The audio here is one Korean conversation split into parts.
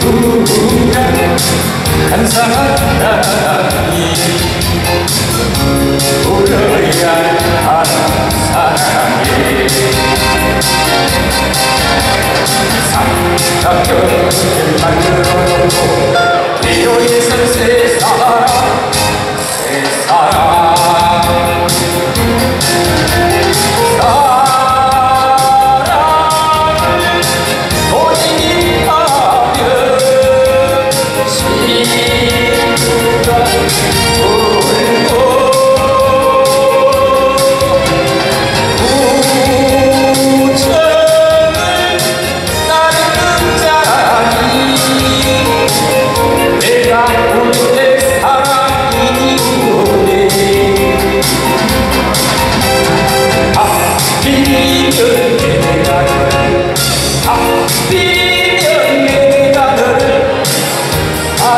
누군가 감사하다니 돌려야 하는 사랑에 삼각형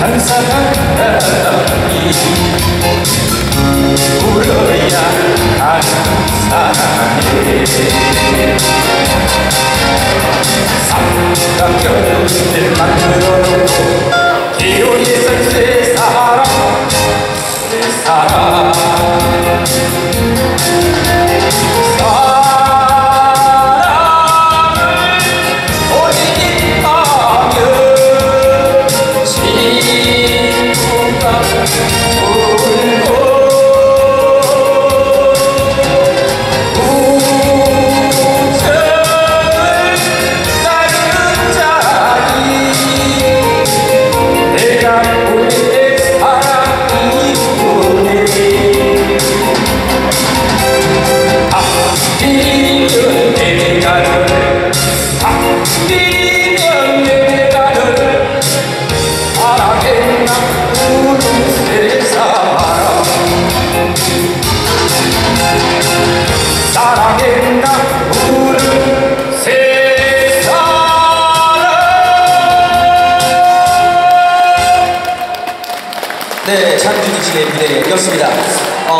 항상 이 울어야 하는 사랑에 삼각형을 만들어놓고 기로에 산세 사람 세 사람. 네, 장준이 씨의 무대였습니다. 어,